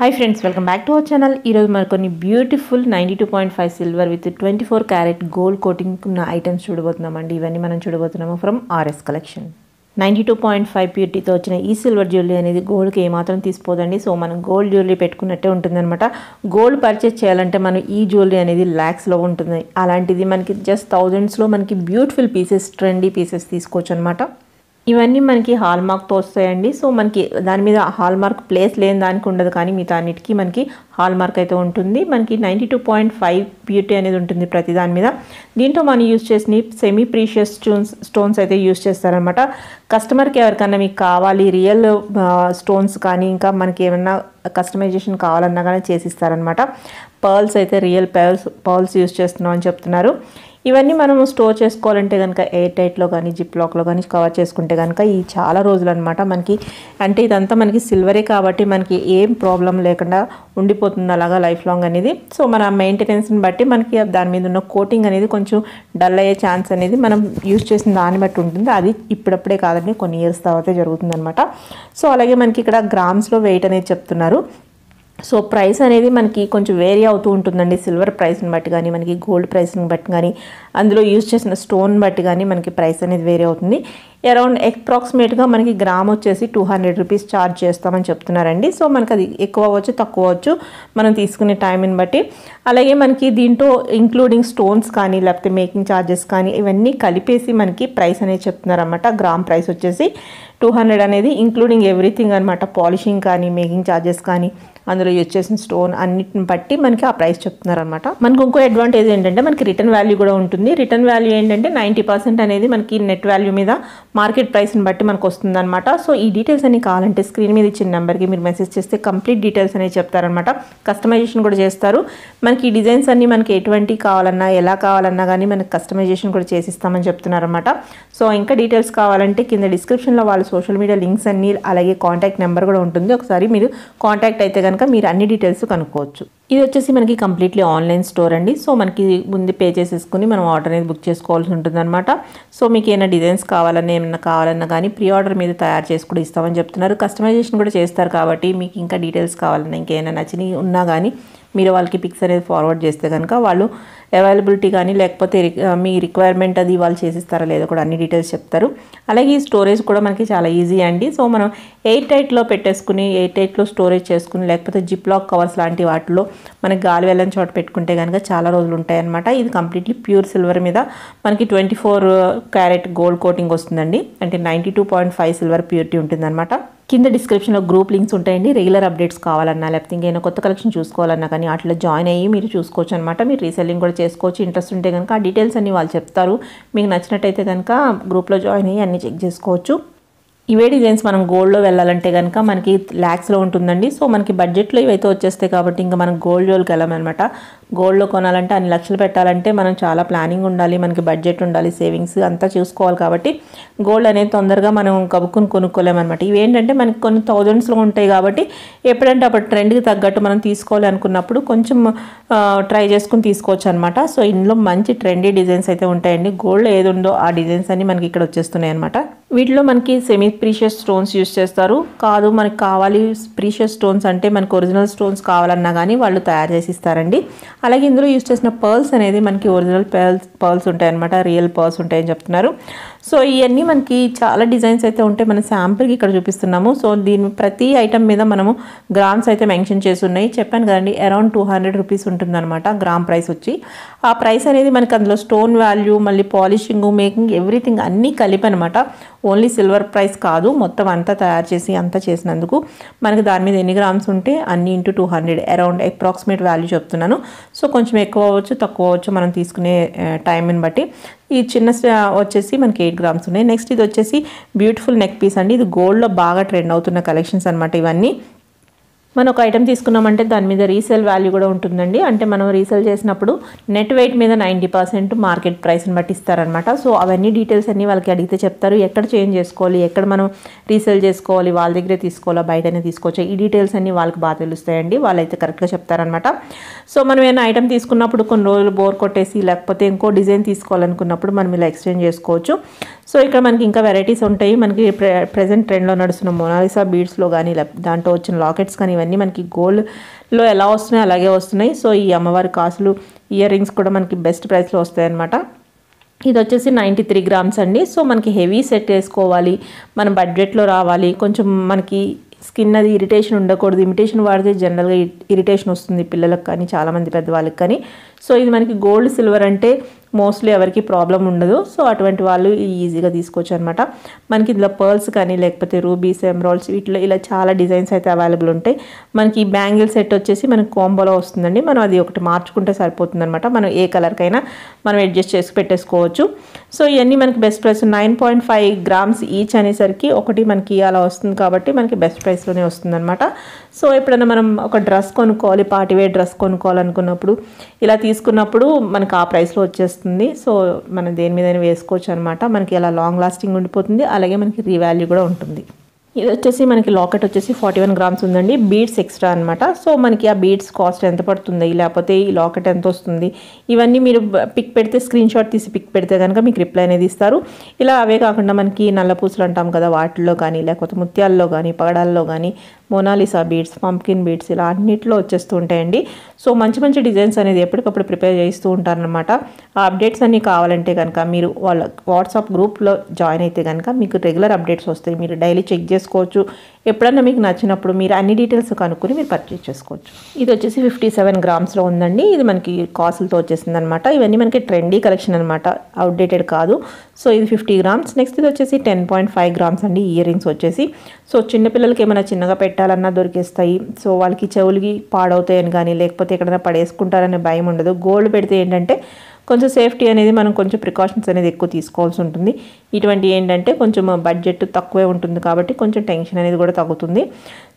Hi friends welcome back to our channel ఈరోజు మరి కొన్ని beautiful ninety two point five silver with twenty four carat gold coating ఉన్న items చూడబోతున్నామండి. ఇవన్నీ మనం చూడబోతున్నాము from RS collection ninety two point five ప్యూరిటీతో వచ్చిన ఈ సిల్వర్ జ్యువెలరీ అనేది గోల్డ్కి ఏమాత్రం తీసిపోదండి. సో మనం గోల్డ్ జ్యువెలరీ పెట్టుకున్నట్టే ఉంటుందన్నమాట. గోల్డ్ పర్చేస్ చేయాలంటే మనం ఈ జ్యువెలరీ అనేది ల్యాక్స్లో ఉంటుంది. అలాంటిది మనకి జస్ట్ థౌజండ్స్లో మనకి బ్యూటిఫుల్ పీసెస్ ట్రెండీ పీసెస్ తీసుకోవచ్చు అనమాట ఇవన్నీ మనకి హాల్ మార్క్తో వస్తాయండి. సో మనకి దాని మీద హాల్ మార్క్ ప్లేస్ లేని దానికి ఉండదు. కానీ మిగతా అన్నిటికీ మనకి హాల్ మార్క్ అయితే ఉంటుంది. మనకి ninety two point five beauty అనేది ఉంటుంది ప్రతి దాని మీద. దీంట్లో మనం యూస్ చేసిన సెమీ ప్రీషియస్ స్టోన్స్ స్టోన్స్ అయితే యూస్ చేస్తారనమాట కస్టమర్కి ఎవరికన్నా మీకు కావాలి రియల్ స్టోన్స్ కానీ ఇంకా మనకి ఏమన్నా కస్టమైజేషన్ కావాలన్నా కానీ చేసిస్తారనమాట పర్ల్స్ అయితే రియల్ పర్ల్స్ పర్ల్స్ యూస్ చేస్తున్నాం అని చెప్తున్నారు. ఇవన్నీ మనం స్టోర్ చేసుకోవాలంటే కనుక ఎయిర్ టైట్లో కానీ జిప్ లాక్లో కానీ కవర్ చేసుకుంటే కనుక ఈ చాలా రోజులు అనమాట మనకి. అంటే ఇదంతా మనకి సిల్వరే కాబట్టి మనకి ఏం ప్రాబ్లం లేకుండా ఉండిపోతుంది అలాగా లైఫ్ లాంగ్ అనేది. సో మన మెయింటెనెన్స్ని బట్టి మనకి దాని మీద ఉన్న కోటింగ్ అనేది కొంచెం డల్ అయ్యే ఛాన్స్ అనేది మనం యూజ్ చేసిన దాన్ని బట్టి ఉంటుంది. అది ఇప్పుడప్పుడే కాదండి కొన్ని ఇయర్స్ తర్వాత జరుగుతుందనమాట సో అలాగే మనకి ఇక్కడ గ్రామ్స్లో వెయిట్ అనేది చెప్తున్నారు. సో ప్రైస్ అనేది మనకి కొంచెం వేరీ అవుతూ ఉంటుందండి. సిల్వర్ ప్రైస్ని బట్టి కానీ మనకి గోల్డ్ ప్రైస్ని బట్టి కానీ అందులో యూజ్ చేసిన స్టోన్ బట్టి కానీ మనకి ప్రైస్ అనేది వేరే అవుతుంది. అరౌండ్ అప్రాక్సిమేట్గా మనకి గ్రామ్ వచ్చేసి టూ హండ్రెడ్ రూపీస్ ఛార్జ్ చేస్తామని చెప్తున్నారండి. సో మనకి అది ఎక్కువ అవ్వచ్చు తక్కువ అవ్వచ్చు మనం తీసుకునే టైంని బట్టి. అలాగే మనకి దీంట్లో ఇంక్లూడింగ్ స్టోన్స్ కానీ లేకపోతే మేకింగ్ ఛార్జెస్ కానీ ఇవన్నీ కలిపేసి మనకి ప్రైస్ అనేది చెప్తున్నారన్నమాట. గ్రామ్ ప్రైస్ వచ్చేసి టూ హండ్రెడ్ అనేది ఇంక్లూడింగ్ ఎవ్రీథింగ్ అనమాట పాలిషింగ్ కానీ మేకింగ్ ఛార్జెస్ కానీ అందులో యూజ్ చేసిన స్టోన్ అన్నిటిని బట్టి మనకి ఆ ప్రైస్ చెప్తున్నారనమాట మనకు ఇంకో అడ్వాంటేజ్ ఏంటంటే మనకి రిటర్న్ వాల్యూ కూడా ఉంటుంది. రిటర్న్ వాల్యూ ఏంటంటే నైంటీ పర్సెంట్ అనేది మనకి నెట్ వాల్యూ మీద మార్కెట్ ప్రైస్ని బట్టి మనకు వస్తుందన్నమాట. సో ఈ డీటెయిల్స్ అన్ని కావాలంటే స్క్రీన్ మీద ఇచ్చిన నెంబర్కి మీరు మెసేజ్ చేస్తే కంప్లీట్ డీటెయిల్స్ అనేవి చెప్తారనమాట కస్టమైజేషన్ కూడా చేస్తారు. మనకి ఈ డిజైన్స్ అన్ని మనకి ఎటువంటి కావాలన్నా ఎలా కావాలన్నా కానీ మనకి కస్టమైజేషన్ కూడా చేసిస్తామని చెప్తున్నారనమాట సో ఇంకా డీటెయిల్స్ కావాలంటే కింద డిస్క్రిప్షన్లో వాళ్ళ సోషల్ మీడియా లింక్స్ అన్ని అలాగే కాంటాక్ట్ నెంబర్ కూడా ఉంటుంది. ఒకసారి మీరు కాంటాక్ట్ అయితే కనుక మీరు అన్ని డీటెయిల్స్ కనుక్కోవచ్చు. ఇది వచ్చేసి మనకి కంప్లీట్లీ ఆన్లైన్ స్టోర్ అండి. సో మనకి ముందు పే చేసేసుకుని మనం ఆర్డర్ అనేది బుక్ చేసుకోవాల్సి ఉంటుందన్నమాట. సో మీకు ఏమైనా డిజైన్స్ కావాలన్నా ఏమైనా కావాలన్నా కానీ ప్రీ ఆర్డర్ మీద తయారు చేసి కూడా ఇస్తామని చెప్తున్నారు. కస్టమైజేషన్ కూడా చేస్తారు కాబట్టి మీకు ఇంకా డీటెయిల్స్ కావాలన్నా ఇంకేమైనా నచ్చినవి ఉన్నా కానీ మీరు వాళ్ళకి పిక్స్ అనేది ఫార్వర్డ్ చేస్తే కనుక వాళ్ళు అవైలబిలిటీ కానీ లేకపోతే మీ రిక్వైర్మెంట్ అది వాళ్ళు చేసిస్తారా లేదో కూడా అన్ని డీటెయిల్స్ చెప్తారు. అలాగే ఈ స్టోరేజ్ కూడా మనకి చాలా ఈజీ అండి. సో మనం ఎయిట్ టైట్లో పెట్టేసుకుని ఎయిట్ టైట్లో స్టోరేజ్ చేసుకుని లేకపోతే జిప్ లాక్ కవర్స్ లాంటి వాటిలో మనకి గాలి వెళ్ళని చోట పెట్టుకుంటే కనుక చాలా రోజులు ఉంటాయన్నమాట. ఇది కంప్లీట్లీ ప్యూర్ సిల్వర్ మీద మనకి twenty four carat gold coating వస్తుందండి. అంటే ninety two point five silver purity ఉంటుందన్నమాట. కింద డిస్క్రిప్షన్లో గ్రూప్ లింక్స్ ఉంటాయండి. రెగ్యులర్ అప్డేట్స్ కావాలన్నా లేకపోతే ఇంకేమైనా కొత్త కలెక్షన్ చూసుకోవాలన్నా కానీ వాటిలో జాయిన్ అయ్యి మీరు చూసుకోవచ్చు అనమాట మీరు రీసెల్లింగ్ కూడా చేసుకోవచ్చు. ఇంట్రెస్ట్ ఉంటే కనుక ఆ డీటెయిల్స్ అన్ని వాళ్ళు చెప్తారు. మీకు నచ్చినట్టయితే కనుక గ్రూప్లో జాయిన్ అయ్యి అన్ని చెక్ చేసుకోవచ్చు. ఇవే డిజైన్స్ మనం గోల్డ్లో వెళ్ళాలంటే కనుక మనకి ల్యాక్స్లో ఉంటుందండి. సో మనకి బడ్జెట్లో ఇవైతే వచ్చేస్తాయి కాబట్టి ఇంకా మనం గోల్డ్ జోల్కి వెళ్ళామన్నమాట. గోల్డ్లో కొనాలంటే అన్ని లక్షలు పెట్టాలంటే మనం చాలా ప్లానింగ్ ఉండాలి మనకి బడ్జెట్ ఉండాలి సేవింగ్స్ అంతా చూసుకోవాలి కాబట్టి గోల్డ్ అనేది తొందరగా మనం కబుక్కుని కొనుక్కోలేమన్నమాట. ఇవి ఏంటంటే మనకి కొన్ని థౌజండ్స్లో ఉంటాయి కాబట్టి ఎప్పుడంటే అప్పుడు ట్రెండ్కి తగ్గట్టు మనం తీసుకోవాలి అనుకున్నప్పుడు కొంచెం ట్రై చేసుకుని తీసుకోవచ్చు అనమాట సో ఇందులో మంచి ట్రెండీ డిజైన్స్ అయితే ఉంటాయండి. గోల్డ్ ఏది ఉందో ఆ డిజైన్స్ అన్ని మనకి ఇక్కడ వచ్చేస్తున్నాయి అనమాట వీటిలో మనకి సెమీ ప్రీషియస్ స్టోన్స్ యూస్ చేస్తారు. కాదు మనకి కావాలి ప్రీషియస్ స్టోన్స్ అంటే మనకు ఒరిజినల్ స్టోన్స్ కావాలన్నా కానీ వాళ్ళు తయారు చేసి ఇస్తారండి. అలాగే ఇందులో యూస్ చేసిన పర్ల్స్ అనేది మనకి ఒరిజినల్ పర్ల్స్ పర్ల్స్ ఉంటాయి అనమాట రియల్ పర్ల్స్ ఉంటాయని చెప్తున్నారు. సో ఇవన్నీ మనకి చాలా డిజైన్స్ అయితే ఉంటాయి. మన శాంపుల్కి ఇక్కడ చూపిస్తున్నాము. సో దీని ప్రతి ఐటమ్ మీద మనము గ్రామ్స్ అయితే మెన్షన్ చేసి ఉన్నాయి చెప్పాను కదండి అరౌండ్ టూ హండ్రెడ్ రూపీస్ ఉంటుందన్నమాట గ్రామ్ ప్రైస్ వచ్చి. ఆ ప్రైస్ అనేది మనకి అందులో స్టోన్ వాల్యూ మళ్ళీ పాలిషింగ్ మేకింగ్ ఎవ్రీథింగ్ అన్నీ కలిపి అనమాట ఓన్లీ సిల్వర్ ప్రైస్ కాదు. మొత్తం అంతా తయారు చేసి అంతా చేసినందుకు మనకి దాని మీద ఎన్ని గ్రామ్స్ ఉంటే అన్ని into two hundred around approximate value చెప్తున్నాను. సో కొంచెం ఎక్కువ అవ్వచ్చు తక్కువ అవ్వచ్చు మనం తీసుకునే టైంని బట్టి. ఈ చిన్న వచ్చేసి మనకి ఎయిట్ గ్రామ్స్ ఉన్నాయి. నెక్స్ట్ ఇది వచ్చేసి బ్యూటిఫుల్ నెక్ పీస్ అండి. ఇది గోల్డ్లో బాగా ట్రెండ్ అవుతున్న కలెక్షన్స్ అనమాట ఇవన్నీ. మనం ఒక ఐటెం తీసుకున్నామంటే దాని మీద రీసేల్ వాల్యూ కూడా ఉంటుందండి. అంటే మనం రీసేల్ చేసినప్పుడు నెట్ వెయిట్ మీద నైంటీ పర్సెంట్ మార్కెట్ ప్రైస్ని బట్టి ఇస్తారనమాట సో అవన్నీ డీటెయిల్స్ అన్నీ వాళ్ళకి అడిగితే చెప్తారు. ఎక్కడ చేంజ్ చేసుకోవాలి? ఎక్కడ మనం రీసేల్ చేసుకోవాలి? వాళ్ళ దగ్గరే తీసుకోవాలా? బయటనే తీసుకోవచ్చు? ఈ డీటెయిల్స్ అన్నీ వాళ్ళకి బాగా తెలుస్తాయండి. వాళ్ళైతే కరెక్ట్గా చెప్తారనమాట సో మనం ఏమైనా ఐటమ్ తీసుకున్నప్పుడు కొన్ని రోజులు బోర్ కొట్టేసి లేకపోతే ఇంకో డిజైన్ తీసుకోవాలనుకున్నప్పుడు మనం ఇలా ఎక్స్చేంజ్ చేసుకోవచ్చు. సో ఇక్కడ మనకి ఇంకా వెరైటీస్ ఉంటాయి. మనకి ప్రె ప్రజెంట్ ట్రెండ్లో నడుస్తున్న మొనాలిసా బీడ్స్లో కానీ దాంట్లో వచ్చిన లాకెట్స్ కానీ ఇవన్నీ మనకి గోల్డ్లో ఎలా వస్తున్నాయి అలాగే వస్తున్నాయి. సో ఈ అమ్మవారి కాసులు ఇయర్ రింగ్స్ కూడా మనకి బెస్ట్ ప్రైస్లో వస్తాయన్నమాట. ఇది వచ్చేసి నైంటీ త్రీ గ్రామ్స్ అండి. సో మనకి హెవీ సెట్ వేసుకోవాలి. మన బడ్జెట్లో రావాలి. కొంచెం మనకి స్కిన్ అది ఇరిటేషన్ ఉండకూడదు. ఇమిటేషన్ వాడితే జనరల్గా ఇరిటేషన్ వస్తుంది పిల్లలకు కానీ చాలామంది పెద్దవాళ్ళకి కానీ. సో ఇది మనకి గోల్డ్ సిల్వర్ అంటే మోస్ట్లీ ఎవరికి ప్రాబ్లం ఉండదు. సో అటువంటి వాళ్ళు ఈజీగా తీసుకోవచ్చు అనమాట మనకి ఇందులో పర్ల్స్ కానీ లేకపోతే రూబీస్ ఎమ్రాల్స్ వీటిలో ఇలా చాలా డిజైన్స్ అయితే అవైలబుల్ ఉంటాయి. మనకి ఈ బ్యాంగిల్ సెట్ వచ్చేసి మనకి కోంబోలో వస్తుందండి. మనం అది ఒకటి మార్చుకుంటే సరిపోతుంది అనమాట మనం ఏ కలర్కైనా మనం అడ్జస్ట్ చేసి పెట్టేసుకోవచ్చు. సో ఇవన్నీ మనకి best price nine point five grams each అనేసరికి ఒకటి మనకి అలా వస్తుంది కాబట్టి మనకి బెస్ట్ ప్రైస్లోనే వస్తుంది అనమాట సో ఎప్పుడైనా మనం ఒక డ్రెస్ కొనుక్కోవాలి పార్టీవేర్ డ్రెస్ కొనుక్కోవాలనుకున్నప్పుడు ఇలా తీసుకున్నప్పుడు మనకి ఆ ప్రైస్లో వచ్చేస్తుంది. సో మనం దేని మీద వేసుకోవచ్చు అనమాట మనకి అలా లాంగ్ లాస్టింగ్ ఉండిపోతుంది. అలాగే మనకి రీవాల్యూ కూడా ఉంటుంది. ఇది వచ్చేసి మనకి లాకెట్ వచ్చేసి ఫార్టీ వన్ గ్రామ్స్ ఉందండి. బీడ్స్ ఎక్స్ట్రా అనమాట సో మనకి ఆ బీడ్స్ కాస్ట్ ఎంత పడుతుంది? లేకపోతే ఈ లాకెట్ ఎంత వస్తుంది? ఇవన్నీ మీరు పిక్ పెడితే స్క్రీన్ షాట్ తీసి పిక్ పెడితే కనుక మీకు రిప్లై అనేది ఇస్తారు. ఇలా అవే కాకుండా మనకి నల్ల పూసలు అంటాం కదా వాటిల్లో కానీ లేకపోతే ముత్యాల్లో కానీ పగడాల్లో కానీ మోనాలిసా బీడ్స్ పంకిన్ బీడ్స్ ఇలా అన్నిట్లో వచ్చేస్తూ ఉంటాయండి సో మంచి మంచి డిజైన్స్ అనేది ఎప్పటికప్పుడు ప్రిపేర్ చేస్తూ ఉంటారనమాట ఆ అప్డేట్స్ అన్నీ కావాలంటే కనుక మీరు వాళ్ళ వాట్సాప్ గ్రూప్లో జాయిన్ అయితే కనుక మీకు రెగ్యులర్ అప్డేట్స్ వస్తాయి. మీరు డైలీ చెక్ చేసుకోవచ్చు. ఎప్పుడన్నా మీకు నచ్చినప్పుడు మీరు అన్ని డీటెయిల్స్ కనుక్కొని మీరు పర్చేస్ చేసుకోవచ్చు. ఇది వచ్చేసి ఫిఫ్టీ సెవెన్ గ్రామ్స్లో ఉందండి. ఇది మనకి కాసులతో వచ్చేసింది అనమాట ఇవన్నీ మనకి ట్రెండీ కలెక్షన్ అనమాట. అవుట్డేటెడ్ కాదు. సో ఇది ఫిఫ్టీ గ్రామ్స్ నెక్స్ట్ ఇది వచ్చేసి టెన్ పాయింట్ ఫైవ్ గ్రామ్స్ అండి. ఇయర్ రింగ్స్ వచ్చేసి. సో చిన్నపిల్లలకి ఏమైనా చిన్నగా పెట్టాలన్నా దొరికేస్తాయి. సో వాళ్ళకి చెవులకి పాడవుతాయని కానీ లేకపోతే ఎక్కడైనా పడేసుకుంటారనే భయం ఉండదు. గోల్డ్ పెడితే ఏంటంటే కొంచెం సేఫ్టీ అనేది మనం కొంచెం ప్రికాషన్స్ అనేది ఎక్కువ తీసుకోవాల్సి ఉంటుంది. ఇటువంటి ఏంటంటే కొంచెం బడ్జెట్ తక్కువే ఉంటుంది కాబట్టి కొంచెం టెన్షన్ అనేది కూడా తగ్గుతుంది.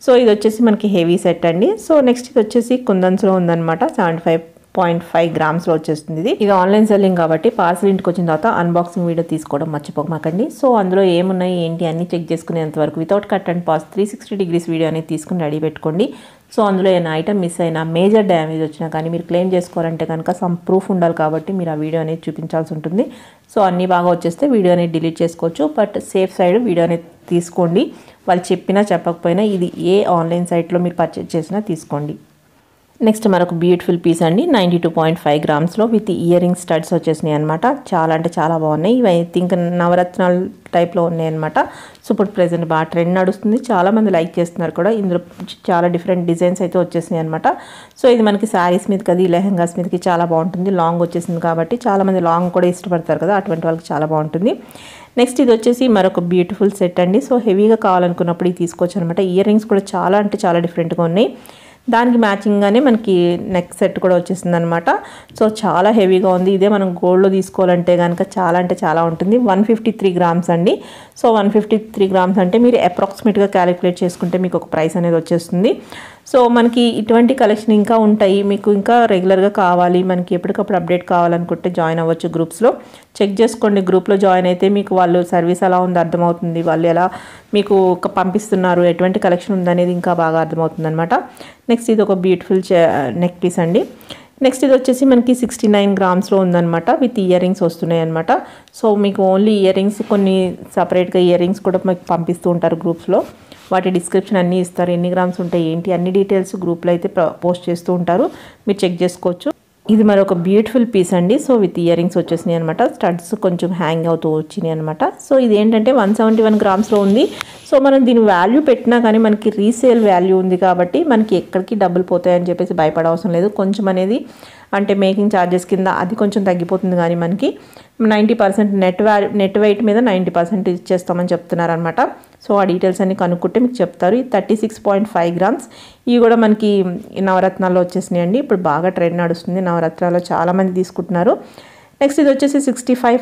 సో ఇది వచ్చేసి మనకి హెవీ సెట్ అండి. సో నెక్స్ట్ ఇది వచ్చేసి కుందన్స్లో ఉందన్నమాట సెవెంటీ ఫైవ్ పాయింట్ ఫైవ్ గ్రామ్స్లో వచ్చేస్తుంది ఇది. ఇది ఆన్లైన్ సెల్లింగ్ కాబట్టి పార్సల్ ఇంటికి వచ్చిన తర్వాత అన్బాక్సింగ్ వీడియో తీసుకోవడం మర్చిపోకమాకండి సో అందులో ఏమున్నాయి ఏంటి అన్ని చెక్ చేసుకునేంత వరకు without cut and pass three sixty degrees video అనేది తీసుకుని రెడీ పెట్టుకోండి. సో అందులో ఏమైనా ఐటమ్ మిస్ అయినా మేజర్ డ్యామేజ్ వచ్చినా కానీ మీరు క్లెయిమ్ చేసుకోవాలంటే కనుక సమ్ ప్రూఫ్ ఉండాలి కాబట్టి మీరు ఆ వీడియో అనేది చూపించాల్సి ఉంటుంది. సో అన్నీ బాగా వచ్చేస్తే వీడియో అనేది డిలీట్ చేసుకోవచ్చు. బట్ సేఫ్ సైడ్ వీడియో అనేది తీసుకోండి. వాళ్ళు చెప్పినా చెప్పకపోయినా ఇది ఏ ఆన్లైన్ సైట్లో మీరు పర్చేజ్ చేసినా తీసుకోండి. నెక్స్ట్ మరొక బ్యూటిఫుల్ పీస్ అండి. నైంటీ టూ పాయింట్ ఫైవ్ గ్రామ్స్లో విత్ ఇయర్ రింగ్ స్టడ్స్ వచ్చేసినాయి అనమాట చాలా అంటే చాలా బాగున్నాయి. ఇవి ఐ థింక్ నవరత్నాలు టైప్లో ఉన్నాయి అనమాట సో ఇప్పుడు బాగా ట్రెండ్ నడుస్తుంది. చాలామంది లైక్ చేస్తున్నారు కూడా. ఇందులో చాలా డిఫరెంట్ డిజైన్స్ అయితే వచ్చేసినాయి అనమాట సో ఇది మనకి శారీస్ మీదకి అది లెహంగాస్ మీదకి చాలా బాగుంటుంది. లాంగ్ వచ్చేసింది కాబట్టి చాలామంది లాంగ్ కూడా ఇష్టపడతారు కదా. అటువంటి వాళ్ళకి చాలా బాగుంటుంది. నెక్స్ట్ ఇది వచ్చేసి మరొక బ్యూటిఫుల్ సెట్ అండి. సో హెవీగా కావాలనుకున్నప్పుడు ఇది తీసుకోవచ్చు అనమాట ఇయర్ రింగ్స్ కూడా చాలా అంటే చాలా డిఫరెంట్గా ఉన్నాయి. దానికి మ్యాచింగ్గానే మనకి నెక్ సెట్ కూడా వచ్చేసింది అనమాట సో చాలా హెవీగా ఉంది. ఇదే మనం గోల్డ్లో తీసుకోవాలంటే కనుక చాలా అంటే చాలా ఉంటుంది. వన్ ఫిఫ్టీ త్రీ గ్రామ్స్ అండి. So one fifty three grams అంటే మీరు అప్రాక్సిమేట్గా క్యాలిక్యులేట్ చేసుకుంటే మీకు ఒక ప్రైస్ అనేది వచ్చేస్తుంది. సో మనకి ఇటువంటి కలెక్షన్ ఇంకా ఉంటాయి. మీకు ఇంకా రెగ్యులర్గా కావాలి. మనకి ఎప్పటికప్పుడు అప్డేట్ కావాలనుకుంటే జాయిన్ అవ్వచ్చు గ్రూప్స్లో చెక్ చేసుకోండి. గ్రూప్లో జాయిన్ అయితే మీకు వాళ్ళు సర్వీస్ ఎలా ఉందో అర్థమవుతుంది. వాళ్ళు ఎలా మీకు పంపిస్తున్నారు. ఎటువంటి కలెక్షన్ ఉందనేది ఇంకా బాగా అర్థమవుతుంది అనమాట నెక్స్ట్ ఇది ఒక బ్యూటిఫుల్ నెక్ పీస్ అండి. నెక్స్ట్ ఇది వచ్చేసి మనకి సిక్స్టీ నైన్ గ్రామ్స్లో ఉందన్నమాట. విత్ ఇయర్ రింగ్స్ వస్తున్నాయి అనమాట సో మీకు ఓన్లీ ఇయర్ రింగ్స్ కొన్ని సపరేట్గా ఇయర్ రింగ్స్ కూడా మీకు పంపిస్తూ ఉంటారు గ్రూప్స్లో వాటి డిస్క్రిప్షన్ అన్నీ ఇస్తారు. ఎన్ని గ్రామ్స్ ఉంటాయి ఏంటి అన్ని డీటెయిల్స్ గ్రూప్లో అయితే పోస్ట్ చేస్తూ ఉంటారు. మీరు చెక్ చేసుకోవచ్చు. ఇది మరొక బ్యూటిఫుల్ పీస్ అండి. సో విత్ ఇయర్ రింగ్స్ వచ్చేసినాయి అనమాట స్టడ్స్ కొంచెం హ్యాంగ్ అవుతూ వచ్చినాయి అనమాట సో ఇది ఏంటంటే వన్ సెవెంటీ వన్ గ్రామ్స్లో ఉంది. సో మనం దీని వాల్యూ పెట్టినా కానీ మనకి రీసేల్ వాల్యూ ఉంది కాబట్టి మనకి ఎక్కడికి డబ్బులు పోతాయని చెప్పేసి భయపడవసరం లేదు. కొంచెం అనేది అంటే మేకింగ్ ఛార్జెస్ కింద అది కొంచెం తగ్గిపోతుంది కానీ మనకి ninety percent net value net weight మీద నైంటీ పర్సెంట్ ఇచ్చేస్తామని చెప్తున్నారనమాట సో ఆ డీటెయిల్స్ అన్ని కనుక్కుంటే మీకు చెప్తారు. ఈ thirty six point five grams ఇవి కూడా మనకి నవరత్నాల్లో వచ్చేసినాయి అండి ఇప్పుడు బాగా ట్రెండ్ నడుస్తుంది. నవరత్నాల్లో చాలామంది తీసుకుంటున్నారు. నెక్స్ట్ ఇది వచ్చేసి sixty five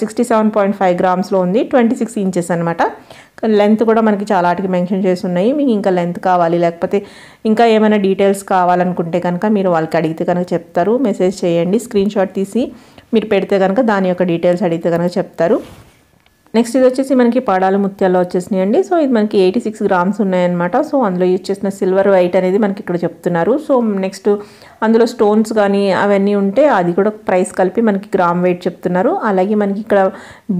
sixty seven point five గ్రామ్స్లో ఉంది. ట్వంటీ సిక్స్ ఇంచెస్ అనమాట లెంత్ కూడా మనకి చాలా వాటికి మెన్షన్ చేసి ఉన్నాయి మీకు ఇంకా లెంత్ కావాలి లేకపోతే ఇంకా ఏమైనా డీటెయిల్స్ కావాలనుకుంటే కనుక మీరు వాళ్ళకి అడిగితే కనుక చెప్తారు. మెసేజ్ చేయండి స్క్రీన్ షాట్ తీసి మీరు పెడితే కనుక దాని యొక్క డీటెయిల్స్ అడిగితే కనుక చెప్తారు. నెక్స్ట్ ఇది వచ్చేసి మనకి పడాలు ముత్యాల్లో వచ్చేసినాయి అండి సో ఇది మనకి ఎయిటీ సిక్స్ గ్రామ్స్ ఉన్నాయన్నమాట. సో అందులో యూజ్ చేసిన సిల్వర్ వైట్ అనేది మనకి ఇక్కడ చెప్తున్నారు. సో నెక్స్ట్ అందులో స్టోన్స్ కానీ అవన్నీ ఉంటే అది కూడా ప్రైస్ కలిపి మనకి గ్రామ్ వెయిట్ చెప్తున్నారు. అలాగే మనకి ఇక్కడ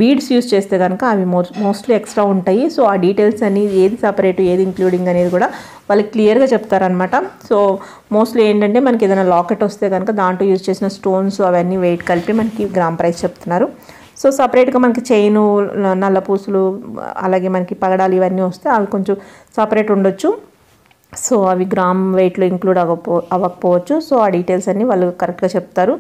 బీడ్స్ యూజ్ చేస్తే కనుక అవి మోస్ట్ మోస్ట్లీ ఎక్స్ట్రా ఉంటాయి. సో ఆ డీటెయిల్స్ అని ఏది సపరేట్ ఏది ఇంక్లూడింగ్ అనేది కూడా వాళ్ళకి క్లియర్గా చెప్తారనమాట సో మోస్ట్లీ ఏంటంటే మనకి ఏదైనా లాకెట్ వస్తే కనుక దాంట్లో యూజ్ చేసిన స్టోన్స్ అవన్నీ వెయిట్ కలిపి మనకి గ్రామ్ ప్రైస్ చెప్తున్నారు. సో సపరేట్గా మనకి చైను నల్ల పూసలు అలాగే మనకి పగడాలు ఇవన్నీ వస్తే అవి కొంచెం సపరేట్ ఉండొచ్చు. సో అవి గ్రామ్ వెయిట్లో ఇంక్లూడ్ అవ్వకపో అవ్వకపోవచ్చు. సో ఆ డీటెయిల్స్ అన్నీ వాళ్ళు కరెక్ట్గా చెప్తారు.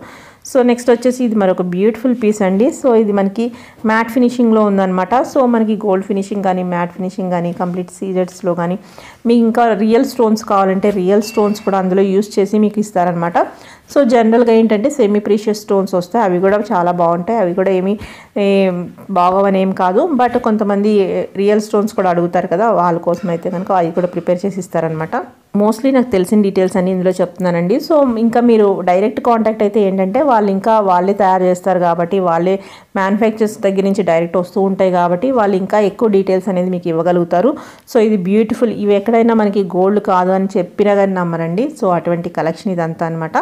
సో నెక్స్ట్ వచ్చేసి ఇది మరొక బ్యూటిఫుల్ పీస్ అండి. సో ఇది మనకి మ్యాట్ ఫినిషింగ్లో ఉందన్నమాట. సో మనకి గోల్డ్ ఫినిషింగ్ కానీ మ్యాట్ ఫినిషింగ్ కానీ కంప్లీట్ సీజెట్స్లో కానీ మీకు ఇంకా రియల్ స్టోన్స్ కావాలంటే రియల్ స్టోన్స్ కూడా అందులో యూస్ చేసి మీకు ఇస్తారనమాట సో జనరల్గా ఏంటంటే సెమీ ప్రీషియస్ స్టోన్స్ వస్తాయి. అవి కూడా చాలా బాగుంటాయి. అవి కూడా ఏమీ బాగోవని ఏం కాదు. బట్ కొంతమంది రియల్ స్టోన్స్ కూడా అడుగుతారు కదా వాళ్ళ కోసం అయితే కనుక అవి కూడా ప్రిపేర్ చేసి ఇస్తారనమాట మోస్ట్లీ నాకు తెలిసిన డీటెయిల్స్ అన్ని ఇందులో చెప్తున్నానండి. సో ఇంకా మీరు డైరెక్ట్ కాంటాక్ట్ అయితే ఏంటంటే వాళ్ళు ఇంకా వాళ్ళే తయారు చేస్తారు కాబట్టి వాళ్ళే మ్యానుఫ్యాక్చర్స్ దగ్గర నుంచి డైరెక్ట్ వస్తూ ఉంటాయి కాబట్టి వాళ్ళు ఇంకా ఎక్కువ డీటెయిల్స్ అనేది మీకు ఇవ్వగలుగుతారు. సో ఇది బ్యూటిఫుల్ ఇవి ఎక్కడైనా మనకి గోల్డ్ కాదు అని చెప్పినా కానీ నమ్మరండి. సో అటువంటి కలెక్షన్ ఇదంతా అనమాట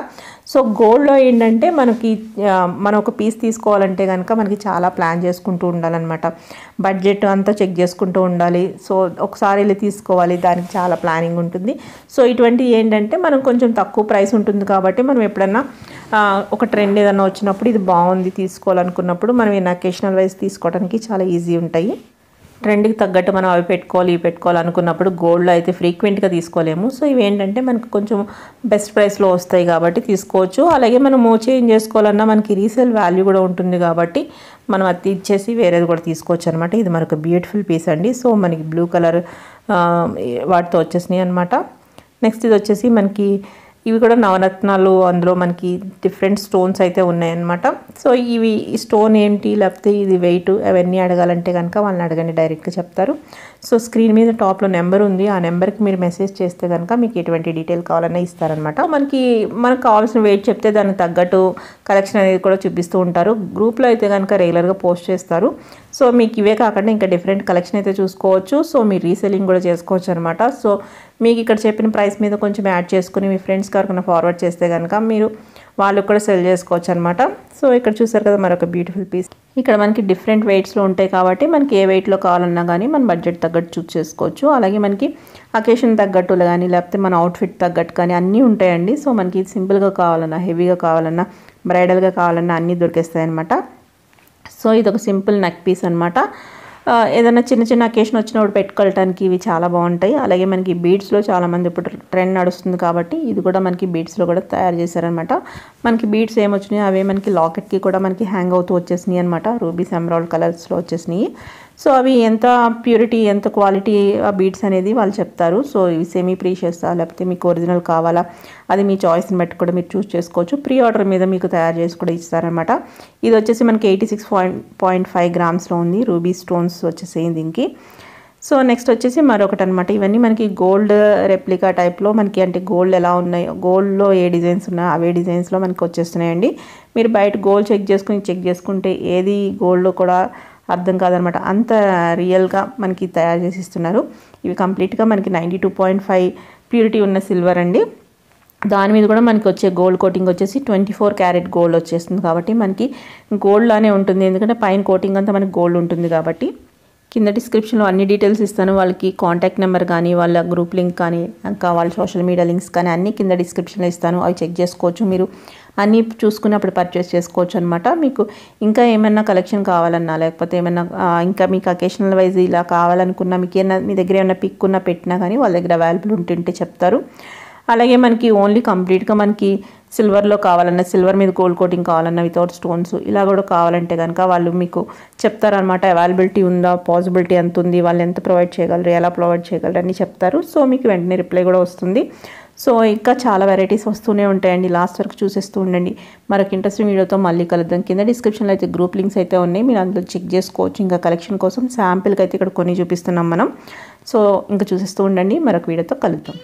సో గోల్డ్లో ఏంటంటే మనకి మనం ఒక పీస్ తీసుకోవాలంటే కనుక మనకి చాలా ప్లాన్ చేసుకుంటూ ఉండాలన్నమాట. బడ్జెట్ అంతా చెక్ చేసుకుంటూ ఉండాలి. సో ఒకసారి వెళ్ళి తీసుకోవాలి. దానికి చాలా ప్లానింగ్ ఉంటుంది. సో ఇటువంటి ఏంటంటే మనం కొంచెం తక్కువ ప్రైస్ ఉంటుంది కాబట్టి మనం ఎప్పుడన్నా ఒక ట్రెండ్ ఏదైనా వచ్చినప్పుడు ఇది బాగుంది తీసుకోవాలనుకున్నప్పుడు మనం ఈ అకేషనల్ వైజ్ తీసుకోవడానికి చాలా ఈజీ ఉంటాయి. ట్రెండ్కి తగ్గట్టు మనం అవి పెట్టుకోవాలి ఇవి పెట్టుకోవాలి అనుకున్నప్పుడు గోల్డ్లో అయితే ఫ్రీక్వెంట్గా తీసుకోలేము. సో ఇవి ఏంటంటే మనకు కొంచెం బెస్ట్ ప్రైస్లో వస్తాయి కాబట్టి తీసుకోవచ్చు. అలాగే మనము చేంజ్ చేసుకోవాలన్నా మనకి రీసేల్ వాల్యూ కూడా ఉంటుంది కాబట్టి మనం అది ఇచ్చేసి వేరేది కూడా తీసుకోవచ్చు అనమాట ఇది మనకు బ్యూటిఫుల్ పీస్ అండి. సో మనకి బ్లూ కలర్ వాటితో వచ్చేసినాయి అనమాట నెక్స్ట్ ఇది వచ్చేసి మనకి ఇవి కూడా నవరత్నాలు అందులో మనకి డిఫరెంట్ స్టోన్స్ అయితే ఉన్నాయన్నమాట. సో ఇవి ఈ స్టోన్ ఏంటి లేకపోతే ఇది వెయిట్ అవన్నీ అడగాలంటే కనుక వాళ్ళని అడగండి డైరెక్ట్గా చెప్తారు. సో స్క్రీన్ మీద టాప్లో నెంబర్ ఉంది. ఆ నెంబర్కి మీరు మెసేజ్ చేస్తే కనుక మీకు ఎటువంటి డీటెయిల్ కావాలన్నా ఇస్తారనమాట మనకి మనకు కావాల్సిన వెయిట్ చెప్తే దానికి తగ్గట్టు కలెక్షన్ అనేది కూడా చూపిస్తూ ఉంటారు. గ్రూప్లో అయితే కనుక రెగ్యులర్గా పోస్ట్ చేస్తారు. సో మీకు ఇవే కాకుండా ఇంకా డిఫరెంట్ కలెక్షన్ అయితే చూసుకోవచ్చు. సో మీరు రీసెలింగ్ కూడా చేసుకోవచ్చు అనమాట సో మీకు ఇక్కడ చెప్పిన ప్రైస్ మీద కొంచెం యాడ్ చేసుకుని మీ ఫ్రెండ్స్కి ఎవరికైనా ఫార్వర్డ్ చేస్తే కనుక మీరు వాళ్ళు కూడా సెల్ చేసుకోవచ్చు అనమాట సో ఇక్కడ చూసారు కదా మరొక బ్యూటిఫుల్ పీస్ ఇక్కడ మనకి డిఫరెంట్ వెయిట్స్లో ఉంటాయి కాబట్టి మనకి ఏ వెయిట్లో కావాలన్నా కానీ మన బడ్జెట్ తగ్గట్టు చూస్ చేసుకోవచ్చు. అలాగే మనకి అకేషన్ తగ్గట్టు కానీ లేకపోతే మన అవుట్ఫిట్ తగ్గట్టు కానీ అన్నీ ఉంటాయండి. సో మనకి సింపుల్గా కావాలన్నా హెవీగా కావాలన్నా బ్రైడల్గా కావాలన్నా అన్నీ దొరికేస్తాయి అనమాట సో ఇది ఒక సింపుల్ నెక్ పీస్ అనమాట ఏదైనా చిన్న చిన్న అకేషన్ వచ్చినప్పుడు పెట్టుకోవటానికి ఇవి చాలా బాగుంటాయి. అలాగే మనకి బీడ్స్లో చాలామంది ఇప్పుడు ట్రెండ్ నడుస్తుంది కాబట్టి ఇది కూడా మనకి బీడ్స్లో కూడా తయారు చేశారనమాట మనకి బీడ్స్ ఏమొచ్చినాయి అవే మనకి లాకెట్కి కూడా మనకి హ్యాంగ్ అవుతూ వచ్చేసినాయి అనమాట రూబీస్ ఎమరాల్డ్ కలర్స్లో వచ్చేసినాయి. సో అవి ఎంత ప్యూరిటీ ఎంత క్వాలిటీ ఆ బీడ్స్ అనేది వాళ్ళు చెప్తారు. సో ఇవి సెమీ ప్రీషియస్సా లేకపోతే మీకు ఒరిజినల్ కావాలా అది మీ చాయిస్ని బట్టి కూడా మీరు చూస్ చేసుకోవచ్చు. ప్రీ ఆర్డర్ మీద మీకు తయారు చేసి కూడా ఇస్తారనమాట ఇది వచ్చేసి మనకి eighty six point point five గ్రామ్స్లో ఉంది. రూబీ స్టోన్స్ వచ్చేసి దీనికి. సో నెక్స్ట్ వచ్చేసి మరొకటి అనమాట ఇవన్నీ మనకి గోల్డ్ రెప్లికా టైప్లో మనకి అంటే గోల్డ్ ఎలా ఉన్నాయో గోల్డ్లో ఏ డిజైన్స్ ఉన్నాయో అవే డిజైన్స్లో మనకి వచ్చేస్తున్నాయండి. మీరు బయట గోల్డ్ చెక్ చేసుకుని చెక్ చేసుకుంటే ఏది గోల్డ్ కూడా అర్థం కాదనమాట. అంత రియల్గా మనకి తయారు చేసి ఇస్తున్నారు ఇవి కంప్లీట్గా మనకి ninety two point five purity ఉన్న సిల్వర్ అండి. దాని మీద కూడా మనకి వచ్చే గోల్డ్ కోటింగ్ వచ్చేసి ట్వంటీ ఫోర్ క్యారెట్ గోల్డ్ వచ్చేస్తుంది కాబట్టి మనకి గోల్డ్ లానే ఉంటుంది. ఎందుకంటే పైన కోటింగ్ అంతా మనకి గోల్డ్ ఉంటుంది కాబట్టి. కింద డిస్క్రిప్షన్లో అన్ని డీటెయిల్స్ ఇస్తాను. వాళ్ళకి కాంటాక్ట్ నెంబర్ కానీ వాళ్ళ గ్రూప్ లింక్ కానీ ఇంకా వాళ్ళ సోషల్ మీడియా లింక్స్ కానీ అన్నీ కింద డిస్క్రిప్షన్లో ఇస్తాను. అవి చెక్ చేసుకోవచ్చు. మీరు అన్నీ చూసుకుని అప్పుడు పర్చేస్ చేసుకోవచ్చు అనమాట మీకు ఇంకా ఏమైనా కలెక్షన్ కావాలన్నా లేకపోతే ఏమైనా ఇంకా మీకు అకేషనల్ వైజ్ ఇలా కావాలనుకున్నా మీకు ఏమైనా మీ దగ్గర ఏమైనా పిక్ ఉన్నా పెట్టినా కానీ వాళ్ళ దగ్గర అవైలబుల్ ఉంటుంటే చెప్తారు. అలాగే మనకి ఓన్లీ కంప్లీట్గా మనకి సిల్వర్లో కావాలన్నా సిల్వర్ మీద గోల్డ్ కోటింగ్ కావాలన్నా వితౌట్ స్టోన్స్ ఇలా కూడా కావాలంటే కనుక వాళ్ళు మీకు చెప్తారనమాట అవైలబిలిటీ ఉందా పాసిబిలిటీ ఎంత ఉంది వాళ్ళు ఎంత ప్రొవైడ్ చేయగలరు ఎలా ప్రొవైడ్ చేయగలరు అని చెప్తారు. సో మీకు వెంటనే రిప్లై కూడా వస్తుంది. సో ఇంకా చాలా వెరైటీస్ వస్తూనే ఉంటాయండి. లాస్ట్ వరకు చూసేస్తూ ఉండండి. మరొక ఇంట్రెస్టింగ్ వీడియోతో మళ్ళీ కలుద్దాం. కింద డిస్క్రిప్షన్లో అయితే గ్రూప్ లింక్స్ అయితే ఉన్నాయి. మీరు అందులో చెక్ చేసుకోవచ్చు. ఇంకా కలెక్షన్ కోసం శాంపిల్కి అయితే ఇక్కడ కొన్ని చూపిస్తున్నాం మనం. సో ఇంకా చూసేస్తూ ఉండండి. మరొక వీడియోతో కలుద్దాం.